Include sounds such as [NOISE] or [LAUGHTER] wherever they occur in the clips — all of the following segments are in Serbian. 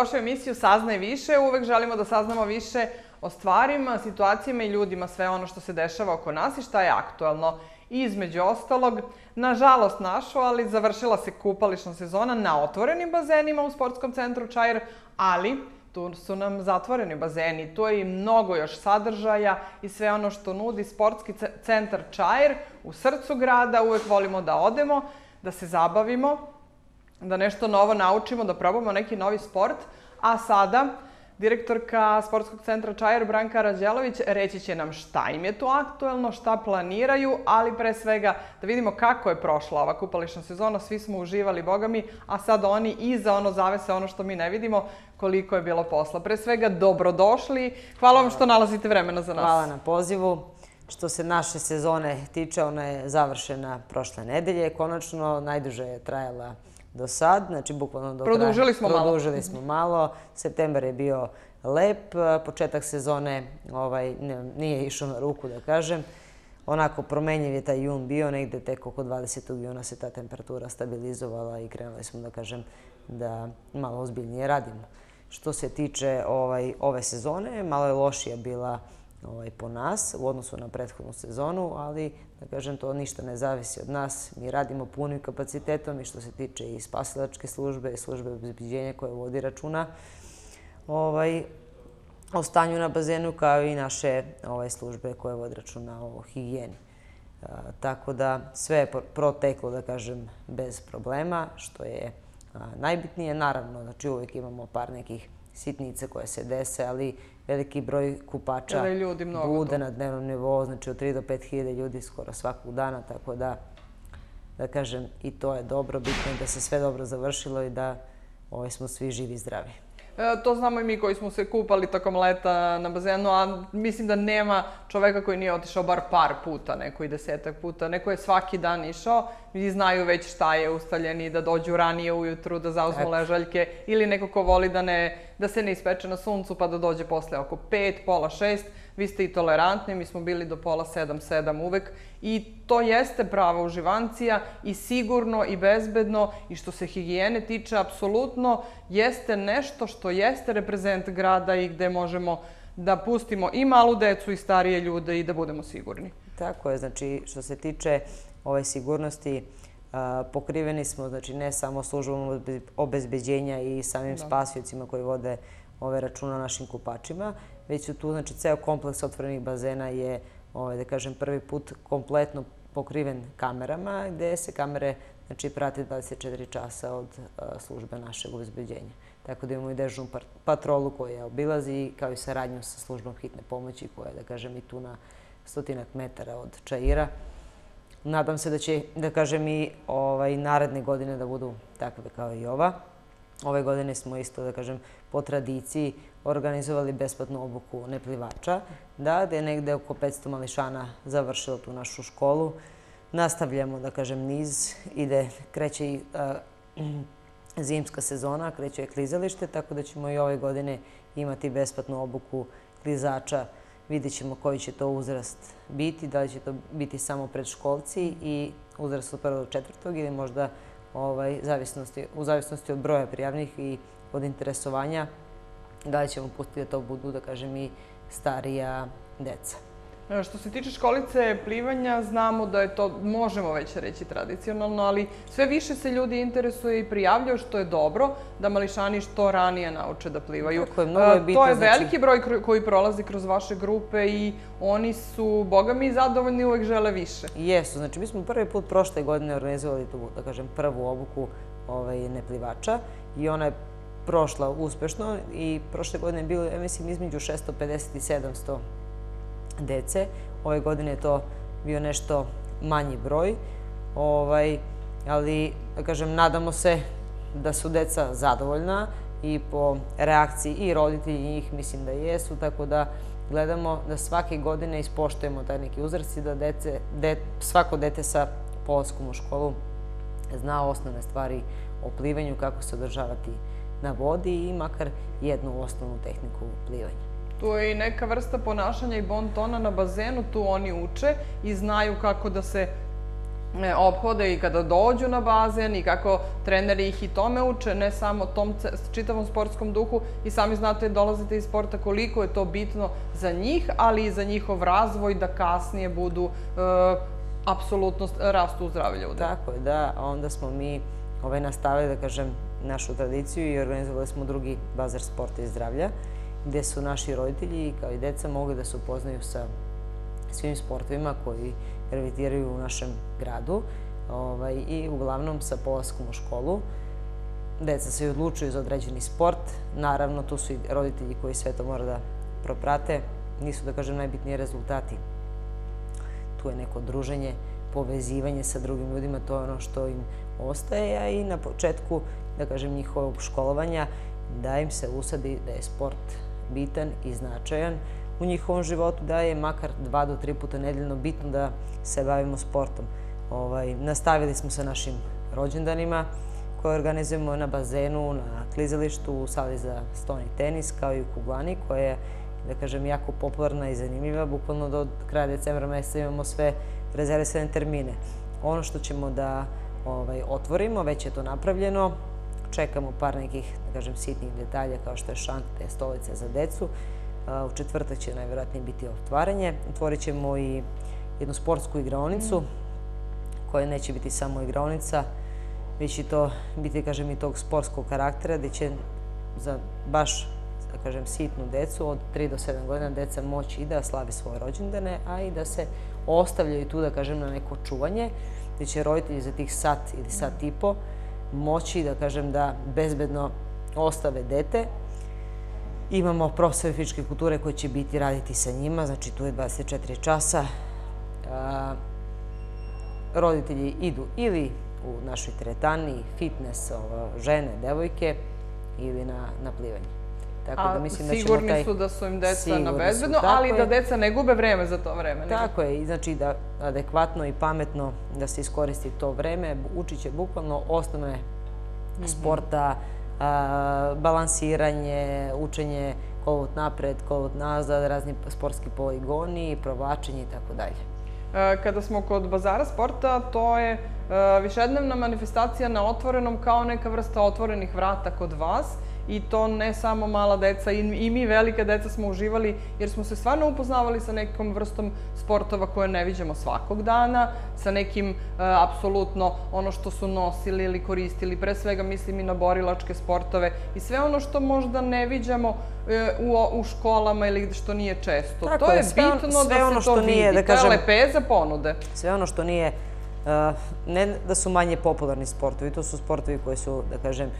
Dobrodošli u emisiju Saznaj više. Uvek želimo da saznamo više o stvarima, situacijama i ljudima, sve ono što se dešava oko nas i šta je aktuelno. I između ostalog, nažalost našu, ali završila se kupališna sezona na otvorenim bazenima u sportskom centru Čajer, ali tu su nam zatvoreni bazeni, tu je i mnogo još sadržaja i sve ono što nudi sportski centar Čajer u srcu grada, uvek volimo da odemo, da se zabavimo, da nešto novo naučimo, da probamo neki novi sport, a sada direktorka Sportskog centra Čajer Branka Rađelović reći će nam šta im je tu aktuelno, šta planiraju, ali pre svega da vidimo kako je prošla ova kupališna sezona, svi smo uživali, boga mi, a sad oni iza ono zavese ono što mi ne vidimo, koliko je bilo posla. Pre svega, dobrodošli, hvala vam što nalazite vremena za nas. Hvala na pozivu. Što se naše sezone tiče, ona je završena prošle nedelje. Konačno, najduže je trajala do sad, znači bukvalno do Produžili smo malo. Produžili smo malo. Septembar je bio lep, početak sezone ovaj, nije išao na ruku, da kažem. Onako promenjiv je taj jun bio, negde tek oko 20. juna se ta temperatura stabilizovala i krenuli smo, da kažem, da malo ozbiljnije radimo. Što se tiče ovaj, ove sezone, malo je lošija bila ovaj, po nas u odnosu na prethodnu sezonu, ali da kažem to ništa ne zavisi od nas. Mi radimo punim kapacitetom i što se tiče i spasilačke službe i službe obezbeđenja koje vodi računa ovaj, o stanju na bazenu kao i naše ovaj, službe koje vodi računa o higijeni. A, tako da sve je proteklo, da kažem, bez problema, što je a, najbitnije. Naravno, znači uvek imamo par nekih sitnice koje se dese, ali veliki broj kupača ljudi mnogo bude na dnevnom nivou, znači od 3 do 5 hiljada ljudi skoro svakog dana, tako da, da kažem, i to je dobro, bitno je da se sve dobro završilo i da ovaj, smo svi živi i zdravi. E, to znamo i mi koji smo se kupali tokom leta na bazenu, a mislim da nema čoveka koji nije otišao bar par puta, neko i desetak puta. Neko je svaki dan išao i znaju već šta je ustaljeni, da dođu ranije ujutru, da zauzmu Eto. ležaljke, ili neko ko voli da, ne, da se ne ispeče na suncu pa da dođe posle oko pet, pola šest. Vi ste i tolerantni, mi smo bili do pola sedam, sedam uvek i to jeste prava uživancija i sigurno i bezbedno i što se higijene tiče, apsolutno jeste nešto što jeste reprezent grada i gde možemo da pustimo i malu decu i starije ljude i da budemo sigurni. Tako je, znači što se tiče ove sigurnosti, pokriveni smo, znači ne samo službom obezbeđenja i samim da. spasiocima koji vode ove računa našim kupačima, već su tu, znači, ceo kompleks otvorenih bazena je, ovaj, da kažem, prvi put kompletno pokriven kamerama, gde se kamere znači, prate 24 časa od službe našeg obezbeđenja. Tako da imamo i dežnu patrolu koja obilazi, kao i saradnju sa službom hitne pomoći koja je, da kažem, i tu na stotinak metara od Čaira. Nadam se da će, da kažem, i ovaj, naredne godine da budu takve kao i ova. Ove godine smo isto, da kažem, po tradiciji organizovali besplatnu obuku neplivača, da, gde je negde oko 500 mališana završilo tu našu školu. Nastavljamo, da kažem, niz, ide, kreće i [CLEARS THROAT] zimska sezona, kreće je klizalište, tako da ćemo i ove godine imati besplatnu obuku klizača. Vidjet ćemo koji će to uzrast biti, da li će to biti samo predškolci i uzrast od prvog do četvrtog ili možda ovaj, zavisnosti, u zavisnosti od broja prijavnih i od interesovanja, da li ćemo pustiti da to budu, da kažem, i starija deca. E, što se tiče školice plivanja, znamo da je to, možemo već reći tradicionalno, ali sve više se ljudi interesuje i prijavljaju, što je dobro, da mališani što ranije nauče da plivaju. Tako je, mnogo je e, bitno. To je znači... veliki broj koji prolazi kroz vaše grupe i oni su, boga mi, zadovoljni, uvek žele više. Jesu, znači mi smo prvi put prošle godine organizovali tu, da kažem, prvu obuku ovaj, neplivača i ona je prošla uspešno i prošle godine je bilo, ja mislim, između 650 i 700 dece. Ove godine je to bio nešto manji broj. Ovaj, ali, da kažem, nadamo se da su deca zadovoljna i po reakciji i roditelji njih mislim da jesu, tako da gledamo da svake godine ispoštujemo taj neki uzrast i da svako dete sa polaskom u školu zna osnovne stvari o plivanju, kako se održavati na vodi i makar jednu osnovnu tehniku plivanja. Tu je i neka vrsta ponašanja i bon tona na bazenu, tu oni uče i znaju kako da se e, ophode i kada dođu na bazen i kako treneri ih i tome uče, ne samo tom čitavom sportskom duhu i sami znate dolazite iz sporta koliko je to bitno za njih, ali i za njihov razvoj da kasnije budu e, apsolutno rastu u zdravlje ljudi. Tako je, da. Onda smo mi ovaj, nastavili, da kažem, našu tradiciju i organizovali smo drugi bazar sporta i zdravlja, gde su naši roditelji kao i deca mogli da se upoznaju sa svim sportovima koji gravitiraju u našem gradu ovaj, i uglavnom sa polaskom u školu. Deca se i odlučuju za određeni sport. Naravno, tu su i roditelji koji sve to mora da proprate. Nisu, da kažem, najbitniji rezultati. Tu je neko druženje, povezivanje sa drugim ljudima, to je ono što im ostaje, a i na početku, da kažem, njihovog školovanja, da im se usadi da je sport bitan i značajan u njihovom životu, da je makar dva do tri puta nedeljno bitno da se bavimo sportom. Ovaj, nastavili smo sa našim rođendanima koje organizujemo na bazenu, na klizalištu, u sali za stoni tenis, kao i u kuglani, koja je, da kažem, jako popularna i zanimljiva. Bukvalno do kraja decembra meseca imamo sve rezervisane termine. Ono što ćemo da ovaj, otvorimo, već je to napravljeno, čekamo par nekih, da kažem, sitnih detalja kao što je šante, stolice za decu. U četvrtak će najvjerojatnije biti otvaranje. Otvorit ćemo i jednu sportsku igraonicu, koja neće biti samo igraonica, već i to biti, kažem, i tog sportskog karaktera, gde će za baš, da kažem, sitnu decu od 3 do 7 godina deca moći i da slavi svoje rođendane, a i da se ostavljaju tu, da kažem, na neko čuvanje, gde će roditelji za tih sat ili sat i po moći, da kažem, da bezbedno ostave dete. Imamo profesore fizičke kulture koji će biti raditi sa njima, znači tu je 24 časa. Roditelji idu ili u našoj teretani, fitness, žene, devojke, ili na, na plivanje. Tako da mislim da ćemo taj... su da su im deca na bezbedno, ali da deca ne gube vreme za to vreme. Tako je, znači da adekvatno i pametno da se iskoristi to vreme, učit će bukvalno osnovne mhm. sporta, balansiranje, učenje kolut napred, kolut nazad, razni sportski poligoni, provlačenje i tako dalje. E, kada smo kod bazara sporta, to je e, višednevna manifestacija na otvorenom kao neka vrsta otvorenih vrata kod vas i to ne samo mala deca, i, mi velike deca smo uživali, jer smo se stvarno upoznavali sa nekom vrstom sportova koje ne viđamo svakog dana, sa nekim, e, apsolutno, ono što su nosili ili koristili, pre svega mislim i na borilačke sportove i sve ono što možda ne viđamo e, u, u školama ili što nije često. Tako to je, sve bitno sve da ono se to vidi. Nije, da kažem, to je lepeza ponude. Sve ono što nije, uh, ne da su manje popularni sportovi, to su sportovi koji su, da kažem,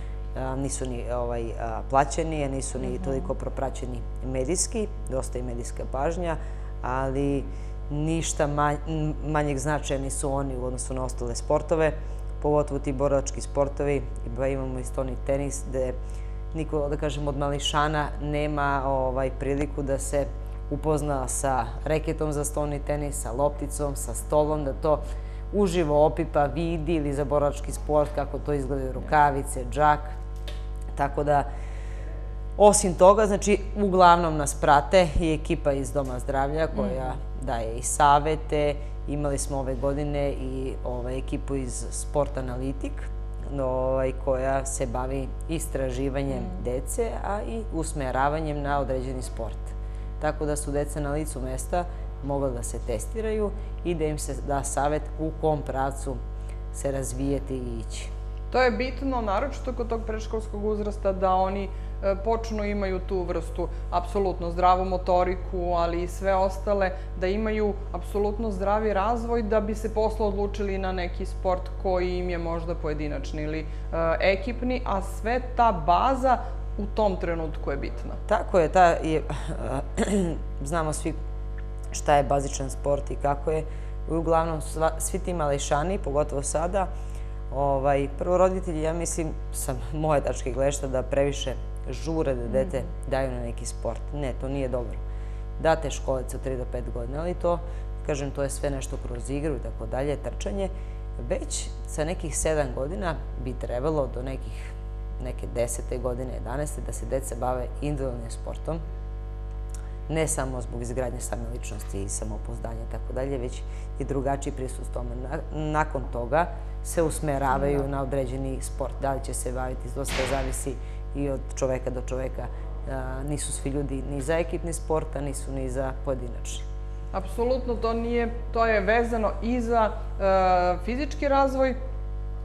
nisu ni ovaj, plaćeni, nisu ni mhm. toliko propraćeni medijski, dosta i medijska pažnja, ali ništa manjeg značaja nisu oni u odnosu na ostale sportove, pogotovo ti borilački sportovi, pa imamo i stoni tenis, gde niko, da kažem, od mališana nema ovaj, priliku da se upozna sa reketom za stoni tenis, sa lopticom, sa stolom, da to uživo opipa, vidi ili za borilački sport, kako to izgledaju rukavice, džak, Tako da, osim toga, znači, uglavnom nas prate i ekipa iz Doma zdravlja koja mm. daje i savete. Imali smo ove godine i ovaj, ekipu iz Sport Analitik, ovaj, koja se bavi istraživanjem mm. dece, a i usmeravanjem na određeni sport. Tako da su deca na licu mesta mogla da se testiraju i da im se da savet u kom pravcu se razvijeti i ići. To je bitno, naročito kod tog preškolskog uzrasta, da oni e, počnu imaju tu vrstu apsolutno zdravu motoriku, ali i sve ostale, da imaju apsolutno zdravi razvoj da bi se posle odlučili na neki sport koji im je možda pojedinačni ili e, ekipni, a sve ta baza u tom trenutku je bitna. Tako je, ta je, [CLEARS THROAT] znamo svi šta je bazičan sport i kako je. Uglavnom, svi ti mališani, pogotovo sada, Ovaj, prvo, roditelji, ja mislim, sa moje tačke glešta, da previše žure da dete daju na neki sport. Ne, to nije dobro. Date školice od 3 do 5 godina, ali to, kažem, to je sve nešto kroz igru i tako dalje, trčanje. Već sa nekih 7 godina bi trebalo do nekih neke 10. godine, 11. da se deca bave individualnim sportom, ne samo zbog izgradnje same ličnosti i samopouzdanja i tako dalje, već i drugačiji pristup tome. Nakon toga se usmeravaju da. na određeni sport. Da li će se baviti, sve zavisi i od čoveka do čoveka. Nisu svi ljudi ni za ekipni sport, a nisu ni za pojedinačni. Apsolutno to nije, to je vezano i za e, fizički razvoj,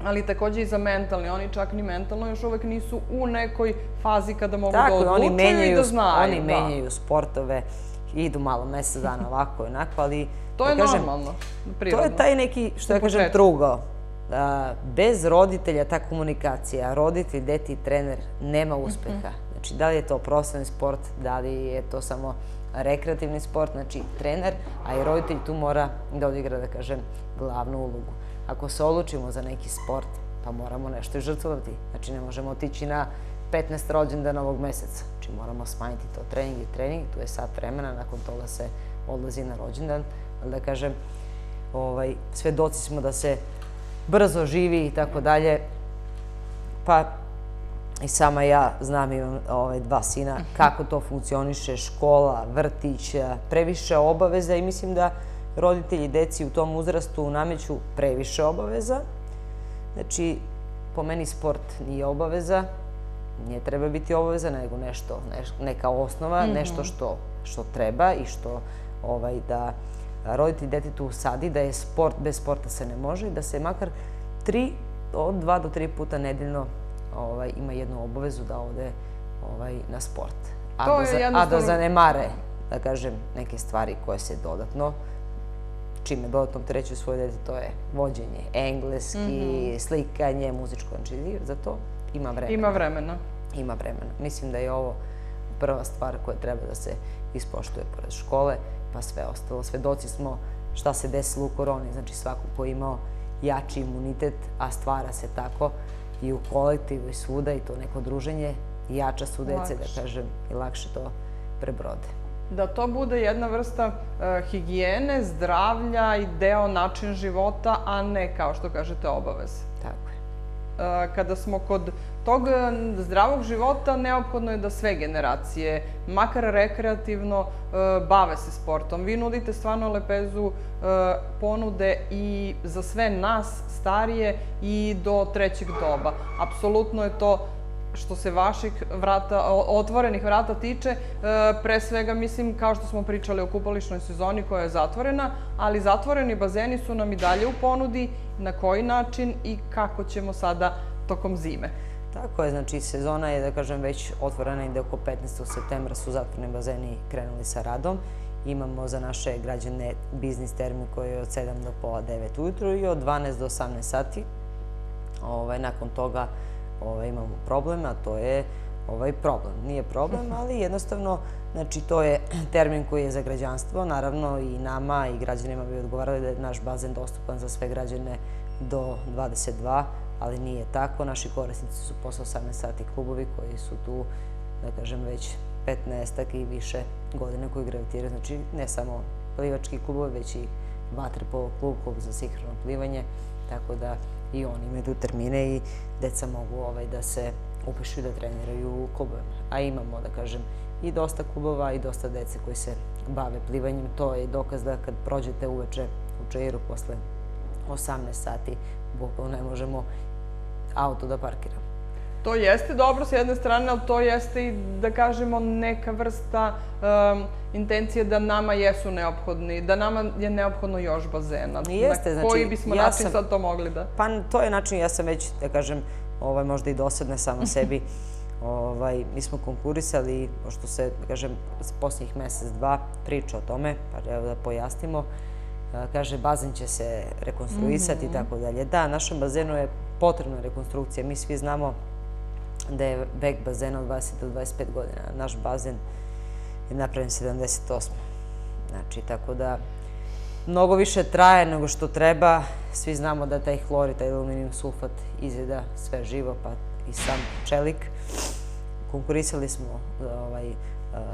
ali takođe i za mentalni. Oni čak ni mentalno još uvek nisu u nekoj fazi kada mogu Tako, da odlučuju menjaju, i da znaju. Oni da. menjaju sportove, idu malo mesec dana ovako i onako, ali... To da je kažem, normalno, prirodno. To je taj neki, što ja kažem, trugao. Da, bez roditelja ta komunikacija, roditelj, deti i trener, nema uspeha. Mhm. Znači, da li je to profesionalni sport, da li je to samo rekreativni sport, znači trener, a i roditelj tu mora da odigra, da kažem, glavnu ulogu. Ako se odlučimo za neki sport, pa moramo nešto i žrtvovati. Znači, ne možemo otići na 15 rođendana ovog meseca. Znači, moramo smanjiti to trening i trening, tu je sat vremena, nakon toga se odlazi na rođendan, ali da kažem, ovaj, svedoci smo da se brzo živi i tako dalje, pa i sama ja znam, imam ovaj, dva sina, [LAUGHS] kako to funkcioniše, škola, vrtić, previše obaveza i mislim da roditelji deci u tom uzrastu nameću previše obaveza. Znači, po meni sport nije obaveza, nije treba biti obaveza, nego nešto, neka osnova, mm -hmm. nešto što, što treba i što ovaj, da roditelj detetu usadi, da je sport, bez sporta se ne može, da se makar tri, od dva do tri puta nedeljno ovaj, ima jednu obavezu da ode ovaj, na sport. A, to da, jednostavno... a da zanemare, da kažem, neke stvari koje se dodatno čime dodatno treću svoje dete, to je vođenje, engleski, mm -hmm. slikanje, muzičko, znači za to ima vremena. Ima vremena. Ima vremena. Mislim da je ovo prva stvar koja treba da se ispoštuje pored škole, pa sve ostalo. Svedoci smo šta se desilo u koroni, znači svako ko je imao jači imunitet, a stvara se tako i u kolektivu i svuda i to neko druženje, jača su dece, da kažem, i lakše to prebrode da to bude jedna vrsta uh, higijene, zdravlja i deo način života, a ne, kao što kažete, obavez. Tako je. Uh, kada smo kod tog e, zdravog života, neophodno je da sve generacije, makar rekreativno, uh, bave se sportom. Vi nudite stvarno lepezu ponude i za sve nas starije i do trećeg doba. Apsolutno je to što se vaših vrata, otvorenih vrata tiče, e, pre svega mislim kao što smo pričali o kupališnoj sezoni koja je zatvorena, ali zatvoreni bazeni su nam i dalje u ponudi, na koji način i kako ćemo sada tokom zime. Tako je, znači sezona je, da kažem, već otvorena i da oko 15. septembra su zatvoreni bazeni krenuli sa radom. Imamo za naše građane biznis termin koji je od 7 do pola 9 ujutru i od 12 do 18 sati. Ovaj, nakon toga ovaj, imamo problem, a to je ovaj problem. Nije problem, [LAUGHS] ali jednostavno, znači to je [CLEARS THROAT] termin koji je za građanstvo, naravno i nama i građanima bi odgovarali da je naš bazen dostupan za sve građane do 22, ali nije tako. Naši korisnici su posle 18 sati klubovi koji su tu, da kažem, već 15 i više godine koji gravitiraju. Znači, ne samo plivački klubovi, već i vaterpolo klub, klub za sinhrono plivanje, tako da i oni imaju tu termine i deca mogu ovaj, da se upišu i da treniraju u klubovima. A imamo, da kažem, i dosta klubova i dosta dece koji se bave plivanjem. To je dokaz da kad prođete uveče u Čeiru posle 18 sati, bukvalno ne možemo auto da parkiramo. To jeste dobro s jedne strane, ali to jeste i, da kažemo, neka vrsta um, intencije da nama jesu neophodni, da nama je neophodno još bazena. Jeste, Na koji znači, bismo ja način sam, sad to mogli da... Pa to je način, ja sam već, da kažem, ovaj, možda i dosadna sama [LAUGHS] sebi. ovaj, mi smo konkurisali, pošto se, da kažem, posljednjih mesec, dva priča o tome, pa evo da pojasnimo. Kaže, bazen će se rekonstruisati i mm -hmm. tako dalje. Da, našem bazenu je potrebna rekonstrukcija. Mi svi znamo da je vek bazena od 20 do 25 godina. Naš bazen je napravljen 78. Znači, tako da mnogo više traje nego što treba. Svi znamo da taj hlor i taj aluminijum sulfat izjeda sve živo, pa i sam čelik. Konkurisali smo ovaj,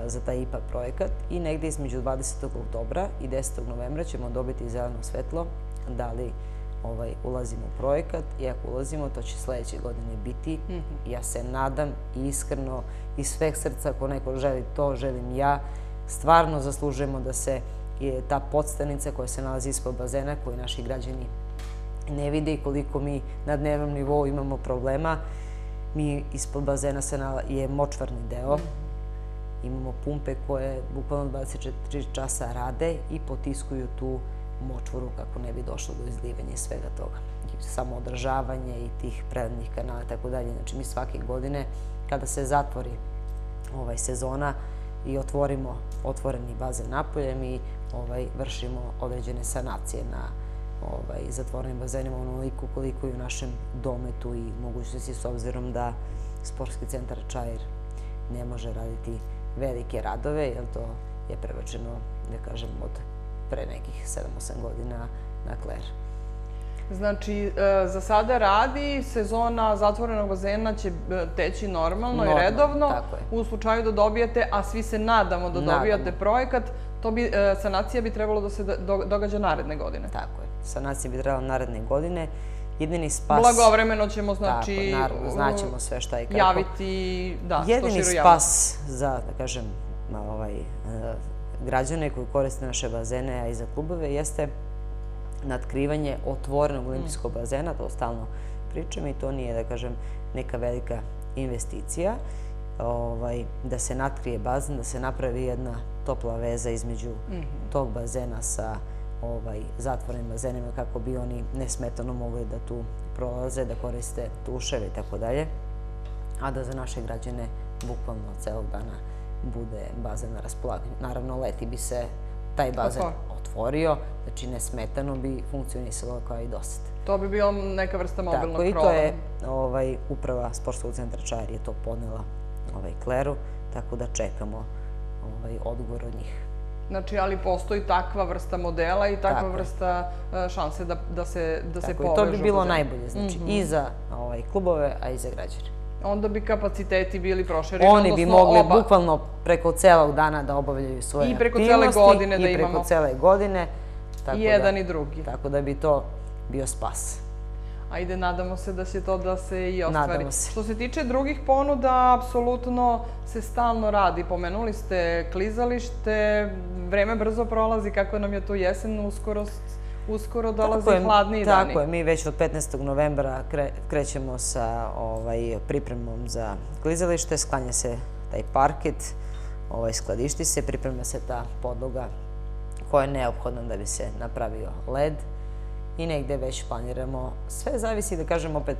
za taj IPA projekat i negde između 20. oktobra i 10. novembra ćemo dobiti zeleno svetlo da li ovaj, ulazimo u projekat i ako ulazimo, to će sledeće godine biti. Mm -hmm. Ja se nadam i iskreno iz sveh srca, ako neko želi to, želim ja, stvarno zaslužujemo da se je ta podstanica koja se nalazi ispod bazena, koju naši građani ne vide i koliko mi na dnevnom nivou imamo problema. Mi ispod bazena se je močvarni deo, imamo pumpe koje bukvalno 24 časa rade i potiskuju tu močvoru kako ne bi došlo do izlivanja i svega toga. Samo održavanje i tih prednih kanala i tako dalje. Znači mi svake godine kada se zatvori ovaj sezona i otvorimo otvoreni bazen napolje, mi ovaj, vršimo određene sanacije na ovaj, zatvorenim bazenima onoliko koliko i u našem dometu i mogućnosti s obzirom da sportski centar Čair ne može raditi velike radove, jer to je prebačeno, da kažem, od pre nekih 7-8 godina na Kler. Znači, e, za sada radi, sezona zatvorenog bazena će e, teći normalno, i redovno. U slučaju da dobijete, a svi se nadamo da dobijate projekat, to bi, e, sanacija bi trebalo da se događa naredne godine. Tako je. Sanacija bi trebalo naredne godine. Jedini spas... Blagovremeno ćemo, znači... Tako, naravno, znaćemo sve šta i kako. Javiti, da, Jedini spas za, da kažem, ovaj, građane koji koriste naše bazene, a i za klubove, jeste natkrivanje otvorenog olimpijskog bazena, to stalno pričam i to nije, da kažem, neka velika investicija, ovaj, da se natkrije bazen, da se napravi jedna topla veza između mhm. tog bazena sa ovaj, zatvorenim bazenima kako bi oni nesmetano mogli da tu prolaze, da koriste tuševe i tako dalje, a da za naše građane bukvalno celog dana bude bazen na raspolaganju. Naravno, leti bi se taj bazen otvorio, znači nesmetano bi funkcionisalo kao i dosta. To bi bilo neka vrsta mobilnog krova. Tako, i to je ovaj, uprava Sportskog centra Čajer je to ponela ovaj, Kleru, tako da čekamo ovaj, odgovor od njih. Znači, ali postoji takva vrsta modela i takva vrsta e, šanse da, da se, da se povežu. Tako, i to bi bilo najbolje, znači, mm -hmm. i za ovaj, klubove, a i za građane onda bi kapaciteti bili prošireni. Oni bi mogli oba. bukvalno preko celog dana da obavljaju svoje I preko cele godine da imamo. I preko cele godine. Tako I jedan da, i drugi. Tako da bi to bio spas. Ajde, nadamo se da će to da se i ostvari. Nadamo se. Što se tiče drugih ponuda, apsolutno se stalno radi. Pomenuli ste klizalište, vreme brzo prolazi, kako nam je tu jesen uskoro uskoro dolaze tako hladniji dani. Tako je, mi već od 15. novembra krećemo sa ovaj, pripremom za klizalište, sklanja se taj parket, ovaj, skladišti se, priprema se ta podloga koja je neophodna da bi se napravio led i negde već planiramo. Sve zavisi, da kažem, opet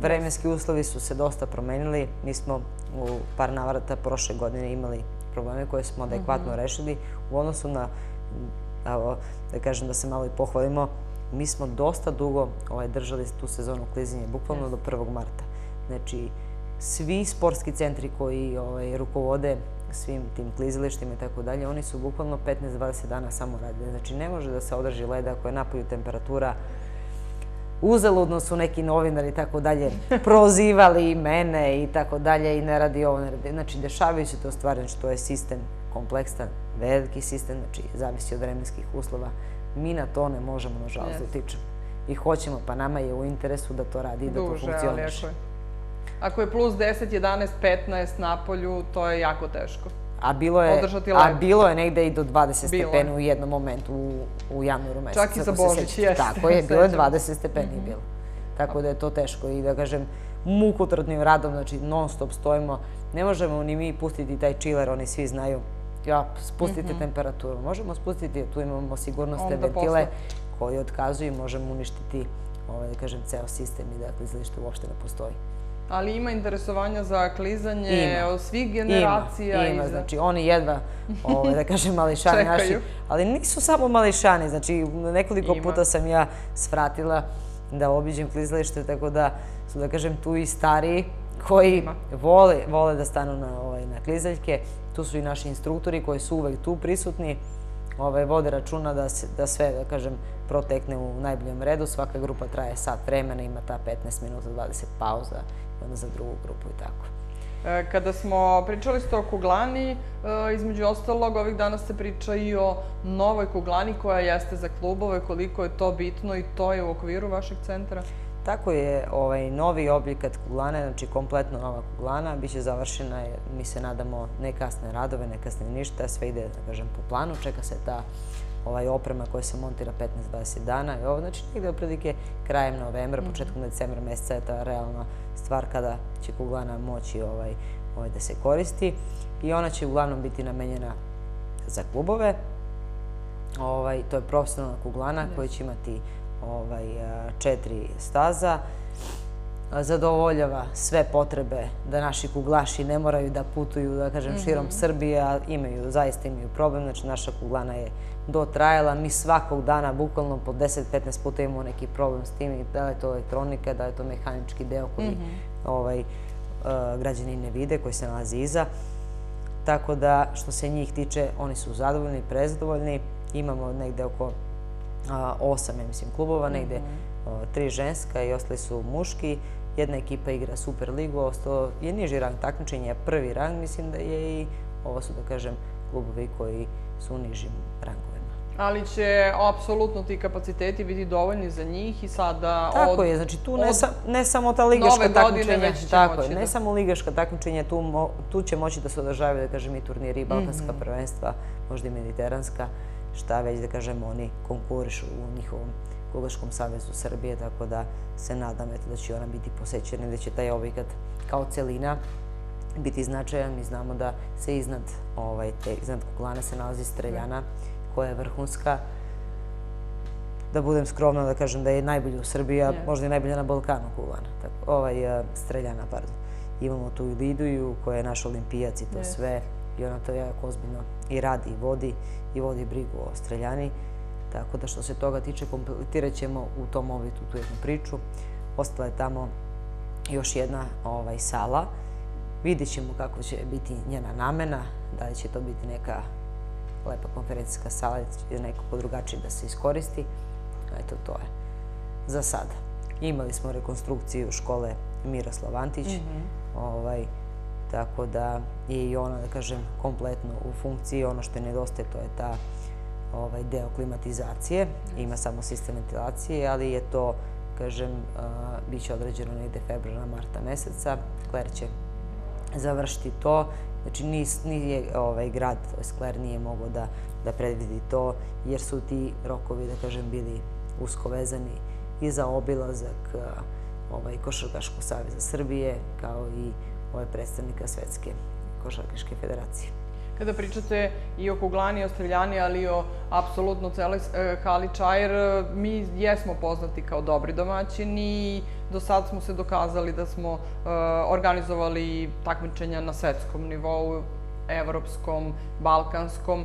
vremenski uslovi su se dosta promenili. Mi smo u par navrata prošle godine imali probleme koje smo adekvatno mhm. rešili u odnosu na evo, da kažem da se malo i pohvalimo, mi smo dosta dugo ovaj, držali tu sezonu klizanja, bukvalno do 1. marta. Znači, svi sportski centri koji ovaj, rukovode svim tim klizalištima i tako dalje, oni su bukvalno 15-20 dana samo radili. Znači, ne može da se održi leda ako je napolju temperatura uzaludno su neki novinari i tako dalje [LAUGHS] prozivali i mene i tako dalje i ne radi ovo, ne radi. Znači, dešavaju se to stvari, znači to je sistem kompleksan, veliki sistem, znači zavisi od vremenskih uslova. Mi na to ne možemo, nažalost, da utičemo. I hoćemo, pa nama je u interesu da to radi i da to funkcioniše. Ako je plus 10, 11, 15 na polju, to je jako teško. A bilo je, a bilo je negde i do 20 stepeni u jednom momentu u, u januaru mesecu. Čak i za Božić, jeste. Tako je, [LAUGHS] bilo je 20 stepeni mm -hmm. bilo. Tako da je to teško i da kažem, mukotrudnim radom, znači non stop stojimo. Ne možemo ni mi pustiti taj chiller, oni svi znaju ja, spustite mm -hmm. temperaturu. Možemo spustiti, tu imamo sigurnosne ventile koji otkazuju i možemo uništiti, ovaj, da kažem, ceo sistem i da klizalište uopšte ne postoji. Ali ima interesovanja za klizanje ima. od svih generacija? Ima, ima. Znači, oni jedva, ovaj, da kažem, mališani [LAUGHS] naši. Ali nisu samo mališani, znači, nekoliko ima. puta sam ja svratila da obiđem klizalište, tako da su, da kažem, tu i stariji koji vole, vole da stanu na, ovaj, na klizaljke. Tu su i naši instruktori koji su uvek tu prisutni, vode računa da, da sve, da kažem, protekne u najboljem redu. Svaka grupa traje sat vremena, ima ta 15 minuta, 20 pauza i onda za drugu grupu i tako. E, kada smo pričali ste o kuglani, e, između ostalog, ovih dana se priča i o novoj kuglani koja jeste za klubove, koliko je to bitno i to je u okviru vašeg centra? Tako je ovaj novi oblikat kuglane, znači kompletno nova kuglana, biće završena, mi se nadamo, ne kasne radove, ne kasne ništa, sve ide, da kažem, po planu, čeka se ta ovaj oprema koja se montira 15-20 dana i ovo, znači negde otprilike krajem novembra, mhm. početkom decembra meseca je ta realna stvar kada će kuglana moći ovaj, ovaj da se koristi i ona će uglavnom biti namenjena za klubove. Ovaj, to je profesionalna kuglana koja će imati ovaj, četiri staza. Zadovoljava sve potrebe da naši kuglaši ne moraju da putuju, da kažem, širom mhm. Srbije, a imaju, zaista imaju problem. Znači, naša kuglana je dotrajala. Mi svakog dana, bukvalno po 10-15 puta imamo neki problem s tim, da je to elektronika, da je to mehanički deo koji mhm. ovaj, građani ne vide, koji se nalazi iza. Tako da, što se njih tiče, oni su zadovoljni, prezadovoljni. Imamo negde oko osam, ja mislim, klubova, negde mhm. tri ženska i ostali su muški. Jedna ekipa igra Super ligu, ostalo je niži rang takmičenja, prvi rang, mislim da je i ovo su, da kažem, klubovi koji su u nižim rangovima. Ali će apsolutno ti kapaciteti biti dovoljni za njih i sada od... Tako je, znači tu ne, sa, ne samo ta ligaška takmičenja, tako je, ne da... samo ligaška takmičenja, tu, mo, tu će moći da se održavaju, da kažem, i turniri, balkanska mm -hmm. prvenstva, možda i mediteranska šta već da kažem oni konkurišu u njihovom Kugaškom savezu Srbije, tako da se nadam eto, da će ona biti posećena i da će taj objekat kao celina biti značajan. Mi znamo da se iznad, ovaj, te, iznad kuglana se nalazi streljana koja je vrhunska. Da budem skromna da kažem da je najbolja u Srbiji, a možda i najbolja na Balkanu kuglana. Tako, ovaj, streljana, pardon. Imamo tu i Liduju koja je naš olimpijac i to sve i ona to jako ozbiljno i radi i vodi i vodi brigu o streljani. Tako da što se toga tiče, kompletirat ćemo u tom obliku tu jednu priču. Ostala je tamo još jedna ovaj, sala. Vidjet ćemo kako će biti njena namena, da li će to biti neka lepa konferencijska sala ili nekako drugačije da se iskoristi. Eto, to je za sada. Imali smo rekonstrukciju škole Miroslav Antić. Mm -hmm. ovaj, tako da je i ona, da kažem, kompletno u funkciji. Ono što je nedostaje, to je ta ovaj, deo klimatizacije. Ima samo sistem ventilacije, ali je to, kažem, uh, bit će određeno negde februara, marta meseca. Kler će završiti to. Znači, nis, nije ovaj grad, Skler nije mogao da, da predvidi to, jer su ti rokovi, da kažem, bili usko vezani i za obilazak ovaj, Košarkaškog savjeza Srbije, kao i ove predstavnika Svetske košarkaške federacije. Kada pričate i o kuglani, i o streljani, ali i o apsolutno celoj e, hali Čajer, e, mi jesmo poznati kao dobri domaćini i do sad smo se dokazali da smo e, organizovali takmičenja na svetskom nivou, evropskom, balkanskom,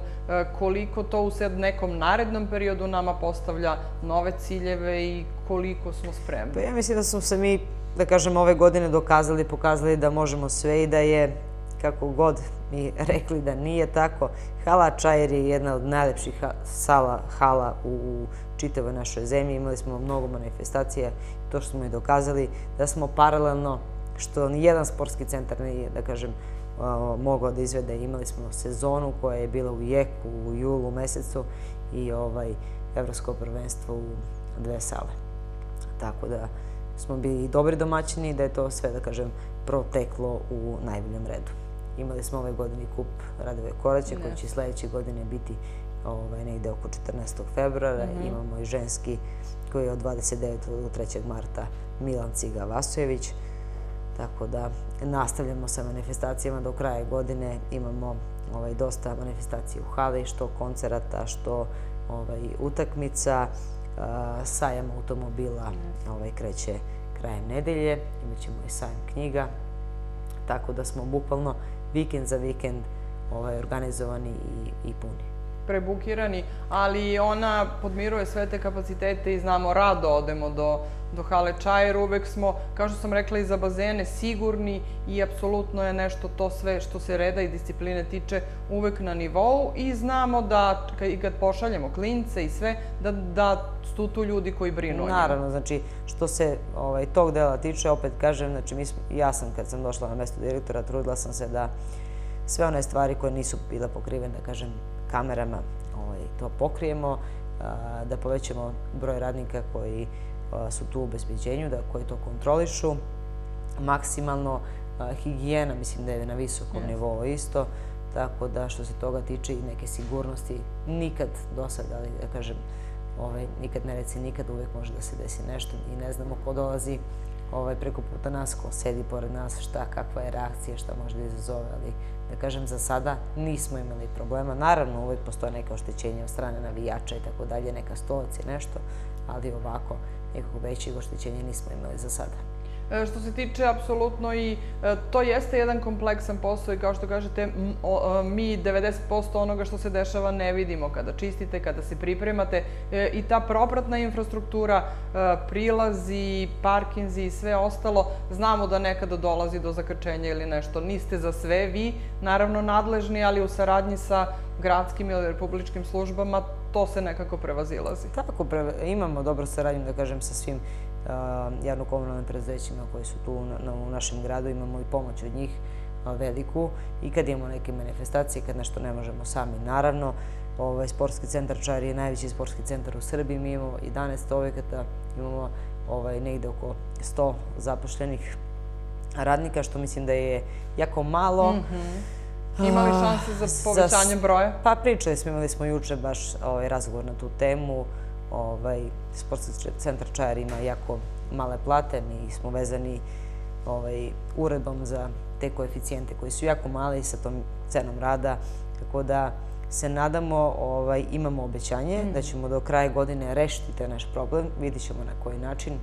koliko to u sad nekom narednom periodu nama postavlja nove ciljeve i koliko smo spremni? Pa ja mislim da smo se mi da kažem, ove godine dokazali, pokazali da možemo sve i da je, kako god mi [LAUGHS] rekli da nije tako, Hala Čajer je jedna od najlepših sala hala u čitavoj našoj zemlji. Imali smo mnogo manifestacija, to što smo i dokazali, da smo paralelno, što ni jedan sportski centar nije, da kažem, mogao da izvede. Imali smo sezonu koja je bila u jeku, u julu mesecu i ovaj, evropsko prvenstvo u dve sale. Tako da, smo bili dobri domaćini i da je to sve, da kažem, proteklo u najboljem redu. Imali smo ove godine kup Radove Koraće, koji će sledeće godine biti ovaj, negde oko 14. februara. Mm -hmm. Imamo i ženski koji je od 29. do 3. marta Milan Ciga Vasojević. Tako da nastavljamo sa manifestacijama do kraja godine. Imamo ovaj, dosta manifestacija u hali, što koncerata, što ovaj, utakmica sajam automobila ovaj, kreće krajem nedelje, imat ćemo i sajam knjiga, tako da smo bukvalno vikend za vikend ovaj, organizovani i, i puni prebukirani, ali ona podmiruje sve te kapacitete i znamo rado odemo do, do hale Čajer. Uvek smo, kao što sam rekla, i za bazene sigurni i apsolutno je nešto to sve što se reda i discipline tiče uvek na nivou i znamo da i kad pošaljemo klince i sve, da, da su tu ljudi koji brinu o Naravno, znači, što se ovaj, tog dela tiče, opet kažem, znači, mi smo, ja sam, kad sam došla na mesto direktora, trudila sam se da sve one stvari koje nisu bile pokrivene, da kažem, kamerama ovaj, to pokrijemo, da povećamo broj radnika koji su tu u obezbeđenju, da koji to kontrolišu. Maksimalno higijena, mislim da je na visokom yes. nivou isto, tako da što se toga tiče i neke sigurnosti, nikad do sada, ali da kažem, ovaj, nikad ne reci nikad, uvek može da se desi nešto i ne znamo ko dolazi ovaj, preko puta nas, ko sedi pored nas, šta, kakva je reakcija, šta može da izazove, ali da kažem za sada nismo imali problema. Naravno, uvek postoje neke oštećenja od strane navijača i tako dalje, neka stolac i nešto, ali ovako nekog većeg oštećenja nismo imali za sada. E, što se tiče apsolutno i e, to jeste jedan kompleksan posao i kao što kažete mi 90% onoga što se dešava ne vidimo kada čistite, kada se pripremate e, i ta propratna infrastruktura, prilazi, parkinzi i sve ostalo, znamo da nekada dolazi do zakrčenja ili nešto. Niste za sve vi, naravno nadležni, ali u saradnji sa gradskim ili republičkim službama to se nekako prevazilazi. Tako, imamo dobro saradnju, da kažem, sa svim javno-komunalnim preduzećima koji su tu u našem gradu, imamo i pomoć od njih veliku i kad imamo neke manifestacije, kad nešto ne možemo sami. Naravno, ovaj, sportski centar Čari je najveći sportski centar u Srbiji, mi imamo 11 objekata, imamo ovaj, negde oko 100 zapošljenih radnika, što mislim da je jako malo. Mm -hmm. Imali šanse za povećanje broja? Pa pričali smo, imali smo juče baš ovaj, razgovor na tu temu ovaj, sportski centar Čajar ima jako male plate, mi smo vezani ovaj, uredbom za te koeficijente koji su jako mali sa tom cenom rada, tako da se nadamo, ovaj, imamo obećanje mm. da ćemo do kraja godine rešiti taj naš problem, vidit ćemo na koji način.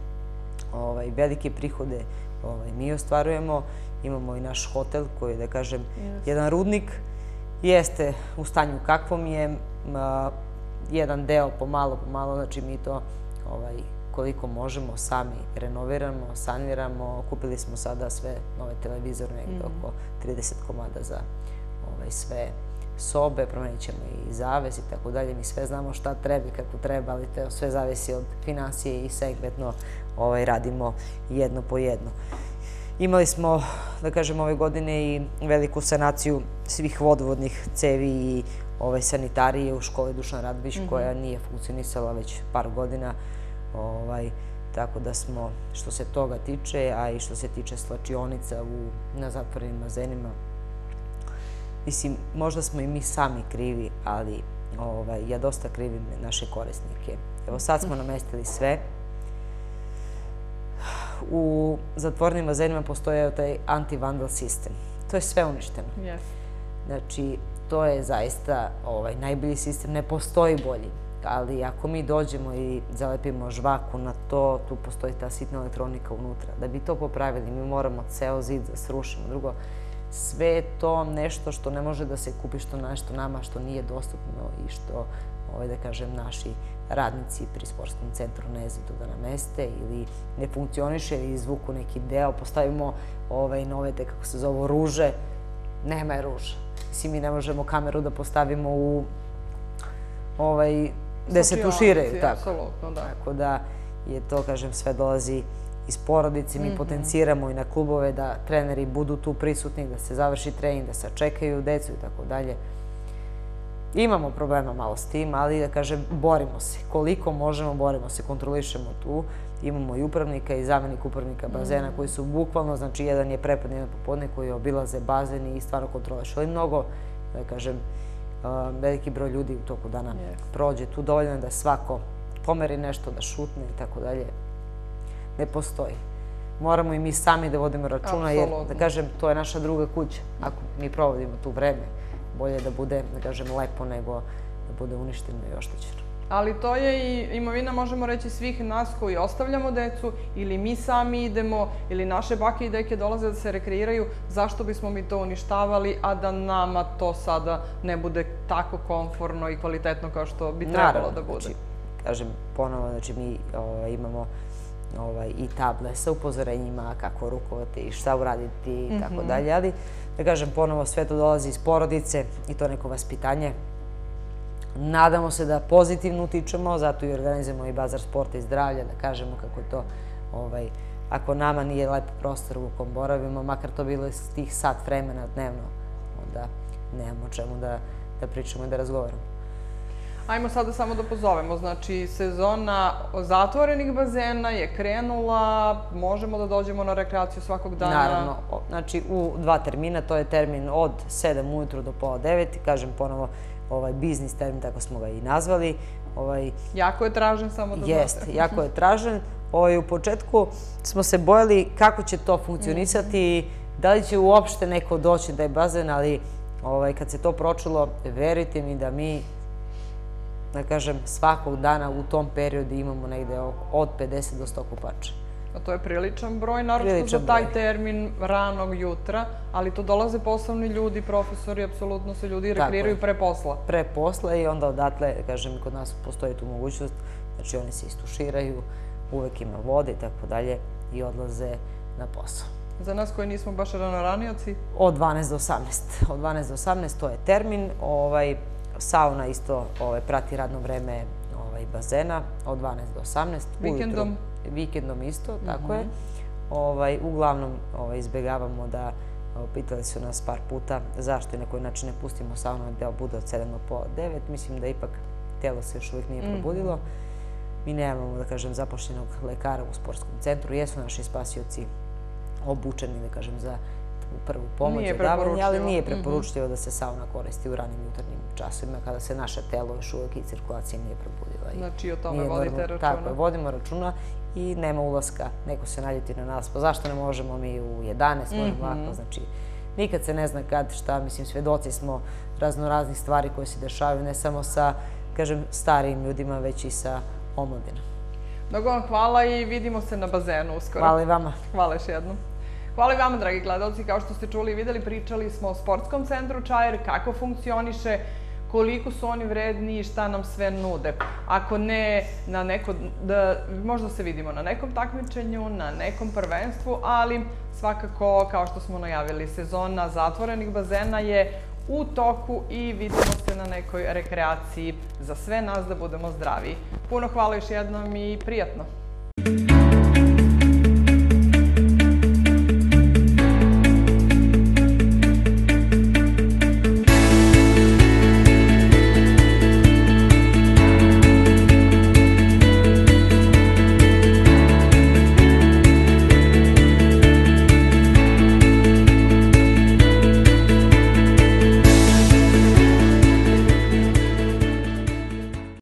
Ovaj, velike prihode ovaj, mi ostvarujemo, imamo i naš hotel koji da kažem, yes. jedan rudnik, jeste u stanju kakvom je, jedan deo pomalo, pomalo, znači mi to ovaj, koliko možemo sami renoviramo, saniramo, kupili smo sada sve nove televizore, nekde mm. oko 30 komada za ovaj, sve sobe, promenit ćemo i zaves i tako dalje, mi sve znamo šta treba i kako treba, ali to sve zavisi od financije i segmentno ovaj, radimo jedno po jedno. Imali smo, da kažem, ove godine i veliku sanaciju svih vodovodnih cevi i ovaj, sanitarije u školi Dušan Radvić, mm -hmm. koja nije funkcionisala već par godina. Ovaj, tako da smo, što se toga tiče, a i što se tiče slačionica u, na zatvorenim bazenima, mislim, možda smo i mi sami krivi, ali ovaj, ja dosta krivim naše korisnike. Evo sad smo namestili sve. U zatvornim bazenima postoje taj anti-vandal sistem. To je sve uništeno. Yes. Znači, to je zaista ovaj, najbolji sistem, ne postoji bolji. Ali ako mi dođemo i zalepimo žvaku na to, tu postoji ta sitna elektronika unutra. Da bi to popravili, mi moramo ceo zid da srušimo. Drugo, sve je to nešto što ne može da se kupi, što nešto nama, što nije dostupno i što, ovaj, da kažem, naši radnici pri sportskom centru ne znaju da nameste ili ne funkcioniše ili izvuku neki deo, postavimo ovaj, nove te, kako se zove, ruže, nema je ruža Mislim, mi ne možemo kameru da postavimo u ovaj, gde se tuširaju. Tako. Da. Tako da je to, kažem, sve dolazi iz porodice, mi mm -hmm. potenciramo i na klubove da treneri budu tu prisutni, da se završi trening, da se čekaju decu i tako dalje. Imamo problema malo s tim, ali da kažem, borimo se. Koliko možemo, borimo se, kontrolišemo tu imamo i upravnika i zamenik upravnika bazena koji su bukvalno, znači jedan je prepodne, jedan popodne koji obilaze bazen i stvarno kontroliš. Ali mnogo, da kažem, veliki broj ljudi u toku dana prođe tu dovoljno da svako pomeri nešto, da šutne i tako dalje. Ne postoji. Moramo i mi sami da vodimo računa, jer, da kažem, to je naša druga kuća. Ako mi provodimo tu vreme, bolje da bude, da kažem, lepo nego da bude uništeno i oštećeno. Ali to je i imovina, možemo reći, svih nas koji ostavljamo decu ili mi sami idemo ili naše bake i deke dolaze da se rekreiraju, zašto bismo mi to uništavali, a da nama to sada ne bude tako konforno i kvalitetno kao što bi trebalo Naravno, da bude. Znači, kažem ponovo, znači mi ovaj, imamo ovaj, i table sa upozorenjima kako rukovati i šta uraditi i tako mhm. dalje, ali da kažem ponovo sve to dolazi iz porodice i to neko vaspitanje Nadamo se da pozitivno utičemo, zato i organizujemo i bazar sporta i zdravlja, da kažemo kako je to, ovaj, ako nama nije lep prostor u kom boravimo, makar to bilo iz tih sat vremena dnevno, onda nemamo čemu da, da pričamo i da razgovaramo. Ajmo sada samo da pozovemo, znači sezona zatvorenih bazena je krenula, možemo da dođemo na rekreaciju svakog dana. Naravno, znači u dva termina, to je termin od 7 ujutru do pola 9, kažem ponovo ovaj biznis termin, tako smo ga i nazvali. Ovaj, jako je tražen, samo da jest, znate. jako je [LAUGHS] tražen. Ovaj, u početku smo se bojali kako će to funkcionisati, mm -hmm. da li će uopšte neko doći da je bazen, ali ovaj, kad se to pročulo, verujte mi da mi da kažem, svakog dana u tom periodu imamo negde od 50 do 100 kupača. To je priličan broj, naravno za taj broj. termin ranog jutra, ali to dolaze poslovni ljudi, profesori, apsolutno se ljudi rekreiraju pre posla. Pre posla i onda odatle, kažem, kod nas postoji tu mogućnost, znači oni se istuširaju, uvek ima vode i tako dalje i odlaze na posao. Za nas koji nismo baš ranoranioci? Od 12 do 18. Od 12 do 18 to je termin. Ovaj, sauna isto ovaj, prati radno vreme ovaj, bazena od 12 do 18. Vikendom? Ujutru, vikendom isto, mm -hmm. tako je. Ovaj, uglavnom ovaj, izbegavamo da pitali su nas par puta zašto i na koji način ne pustimo saunu da bude od 7 do pola 9. Mislim da ipak telo se još uvijek nije mhm. probudilo. Mm -hmm. Mi nemamo, da kažem, zapošljenog lekara u sportskom centru. Jesu naši spasioci obučeni, da kažem, za prvu pomoć nije davanje, ali nije mhm. preporučljivo mm -hmm. da se sauna koristi u ranim jutarnjim časovima kada se naše telo još uvek i cirkulacija nije probudila. Znači o tome vodite računa? Tako vodimo računa i nema ulaska. Neko se naljuti na nas, pa zašto ne možemo mi u 11, možemo mm -hmm. ovako, znači nikad se ne zna kad, šta, mislim, svedoci smo razno raznih stvari koje se dešavaju, ne samo sa, kažem, starijim ljudima, već i sa omladinom. Mnogo vam hvala i vidimo se na bazenu uskoro. Hvala i vama. Hvala još jednom. Hvala i vama, dragi gledalci. Kao što ste čuli i videli, pričali smo o sportskom centru Čajer, kako funkcioniše, koliko su oni vredni i šta nam sve nude. Ako ne na neko, da, možda se vidimo na nekom takmičenju, na nekom prvenstvu, ali svakako, kao što smo najavili, sezona zatvorenih bazena je u toku i vidimo se na nekoj rekreaciji za sve nas da budemo zdravi. Puno hvala još jednom i prijatno!